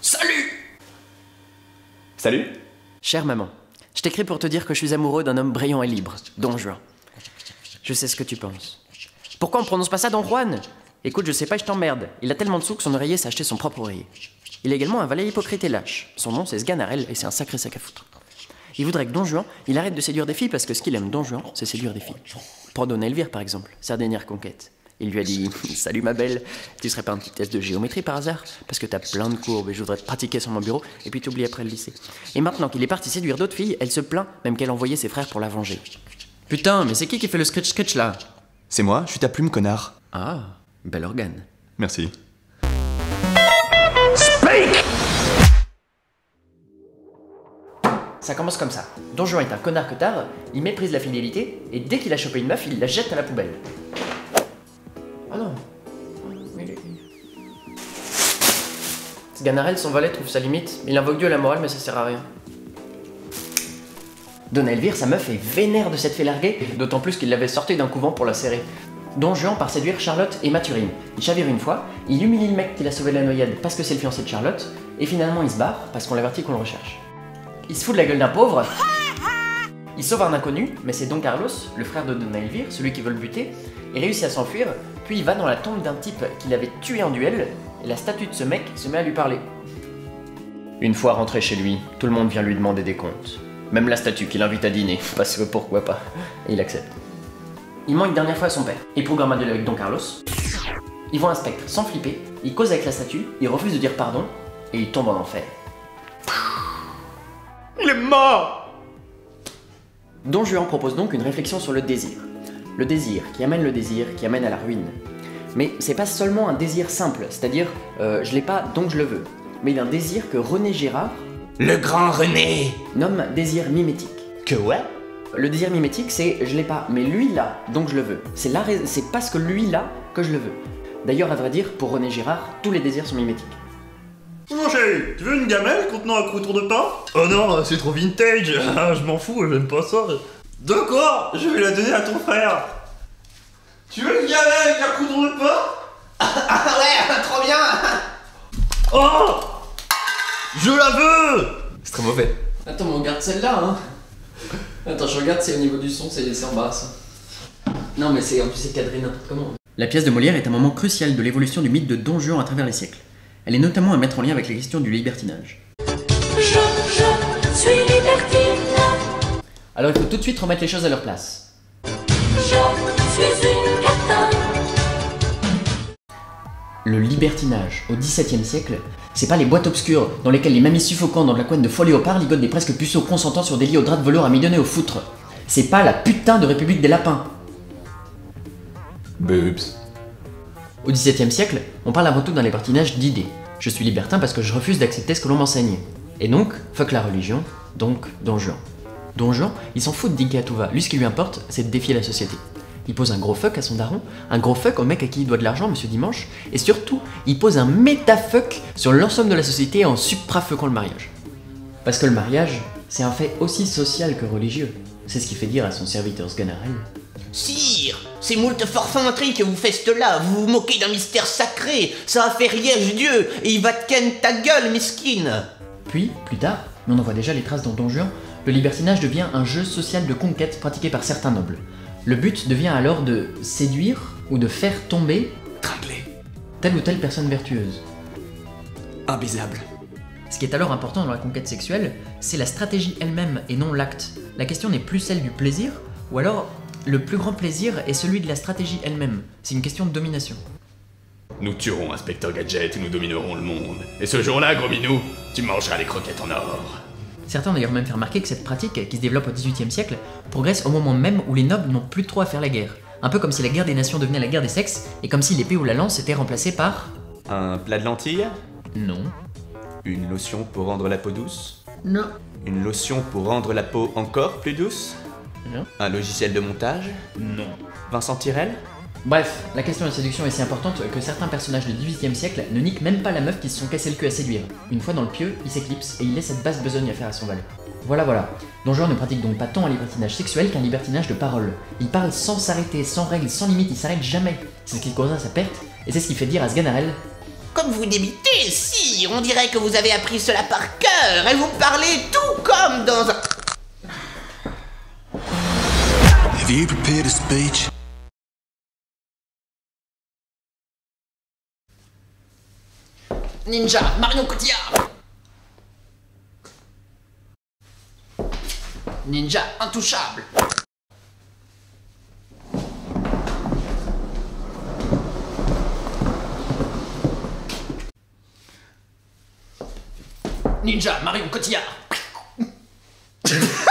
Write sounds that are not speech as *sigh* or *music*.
Salut Salut Chère maman, je t'écris pour te dire que je suis amoureux d'un homme brillant et libre, Don Juan. Je sais ce que tu penses. Pourquoi on prononce pas ça Don Juan? Écoute, je sais pas, je t'emmerde. Il a tellement de sous que son oreiller s'est acheté son propre oreiller. Il est également un valet hypocrite et lâche. Son nom c'est Sganarelle et c'est un sacré sac à foutre. Il voudrait que Don Juan, il arrête de séduire des filles parce que ce qu'il aime Don Juan, c'est séduire des filles. Pour Don Elvire par exemple, sa dernière conquête. Il lui a dit *laughs* Salut ma belle, tu serais pas un petit test de géométrie par hasard? Parce que t'as plein de courbes et je voudrais te pratiquer sur mon bureau et puis t'oublies après le lycée. Et maintenant qu'il est parti séduire d'autres filles, elle se plaint même qu'elle envoyait ses frères pour la venger. Putain, mais c'est qui qui fait le sketch sketch là? C'est moi, je suis ta plume, connard. Ah, bel organe. Merci. Ça commence comme ça. Don Juan est un connard que tard, il méprise la fidélité, et dès qu'il a chopé une meuf, il la jette à la poubelle. Ah non. Il est- Sganarelle, son valet, trouve sa limite. Il invoque Dieu à la morale, mais ça sert à rien. Don Elvire, sa meuf, est vénère de s'être fait larguer, d'autant plus qu'il l'avait sortie d'un couvent pour la serrer. Don Juan part séduire Charlotte et Mathurine. Il chavire une fois, il humilie le mec qui l'a sauvé de la noyade parce que c'est le fiancé de Charlotte, et finalement il se barre parce qu'on l'avertit qu'on le recherche. Il se fout de la gueule d'un pauvre. Il sauve un inconnu, mais c'est Don Carlos, le frère de Don Elvire, celui qui veut le buter. Il réussit à s'enfuir, puis il va dans la tombe d'un type qu'il avait tué en duel, et la statue de ce mec se met à lui parler. Une fois rentré chez lui, tout le monde vient lui demander des comptes. Même la statue qui l'invite à dîner, *laughs* parce que pourquoi pas. Et il accepte. Il ment une dernière fois à son père, il programme un duel avec Don Carlos. Il voit un spectre sans flipper, il cause avec la statue, il refuse de dire pardon, et il tombe en enfer. Il est mort Don Juan propose donc une réflexion sur le désir. Le désir qui amène le désir, qui amène à la ruine. Mais c'est pas seulement un désir simple, c'est-à-dire euh, je l'ai pas donc je le veux, mais un désir que René Girard Le grand René nomme désir mimétique. Que ouais Le désir mimétique, c'est je l'ai pas, mais lui l'a, donc je le veux. C'est parce que lui l'a que je le veux. D'ailleurs, à vrai dire, pour René Girard, tous les désirs sont mimétiques. Mon chéri, tu veux une gamelle contenant un crouton de pain? Oh non, c'est trop vintage, *laughs* Ah, je m'en fous, j'aime pas ça. De quoi? Je vais la donner à ton frère. Tu veux une gamelle avec un crouton de pain? Ah *laughs* ouais, *laughs* trop bien Oh Je la veux C'est très mauvais. Attends, mais on regarde celle-là, hein Attends, je regarde, c'est au niveau du son, c'est c'est en bas, ça. Non, mais c'est en plus c'est cadré n'importe comment. La pièce de Molière est un moment crucial de l'évolution du mythe de Don Juan à travers les siècles. Elle est notamment à mettre en lien avec les questions du libertinage. Je, je suis libertine. Alors il faut tout de suite remettre les choses à leur place. Je suis une catin. Le libertinage au XVIIe siècle, c'est pas les boîtes obscures dans lesquelles les mamies suffocants dans de la couenne de foie léopard ligotent des presque puceaux consentants sur des lits au drap de velours à millionner au foutre. C'est pas la putain de République des lapins. Boobs. Au XVIIe siècle, on parle avant tout d'un libertinage d'idées. Je suis libertin parce que je refuse d'accepter ce que l'on m'enseigne. Et donc, fuck la religion, donc Don Juan. Don Juan, il s'en fout de dinguer à tout va. Lui, ce qui lui importe, c'est de défier la société. Il pose un gros fuck à son daron, un gros fuck au mec à qui il doit de l'argent, Monsieur Dimanche, et surtout, il pose un méta-fuck sur l'ensemble de la société en supra-fuckant le mariage. Parce que le mariage, c'est un fait aussi social que religieux. C'est ce qu'il fait dire à son serviteur Sganarelle. Sire, c'est moult forfanterie que vous faites là, vous vous moquez d'un mystère sacré, ça a fait riège Dieu, et il va te ken ta gueule, miskine Puis, plus tard, mais on en voit déjà les traces dans Don Juan, le libertinage devient un jeu social de conquête pratiqué par certains nobles. Le but devient alors de séduire ou de faire tomber Tringlé. telle ou telle personne vertueuse. Imbaisable. Ce qui est alors important dans la conquête sexuelle, c'est la stratégie elle-même et non l'acte. La question n'est plus celle du plaisir, ou alors le plus grand plaisir est celui de la stratégie elle-même. C'est une question de domination. Nous tuerons Inspecteur Gadget et nous dominerons le monde. Et ce jour-là, gros minou, tu mangeras les croquettes en or. Certains ont d'ailleurs même fait remarquer que cette pratique, qui se développe au XVIIIe siècle, progresse au moment même où les nobles n'ont plus trop à faire la guerre. Un peu comme si la guerre des nations devenait la guerre des sexes, et comme si l'épée ou la lance était remplacée par... Un plat de lentilles? Non. Une lotion pour rendre la peau douce? Non. Une lotion pour rendre la peau encore plus douce? Non. Un logiciel de montage Non. Vincent Tirel Bref, la question de la séduction est si importante que certains personnages du XVIIIe siècle ne niquent même pas la meuf qui se sont cassé le cul à séduire. Une fois dans le pieu, il s'éclipse et il laisse cette basse besogne à faire à son valet. Voilà, voilà. Don Juan ne pratique donc pas tant un libertinage sexuel qu'un libertinage de parole. Il parle sans s'arrêter, sans règles, sans limite, il s'arrête jamais. C'est ce qui causera sa perte, et c'est ce qui fait dire à Sganarelle Comme vous débitez, sire dire, on dirait que vous avez appris cela par cœur et vous parlez tout comme dans un... Have you prepared a speech? Ninja, Marion Cotillard. Ninja intouchable. Ninja, Marion Cotillard *laughs*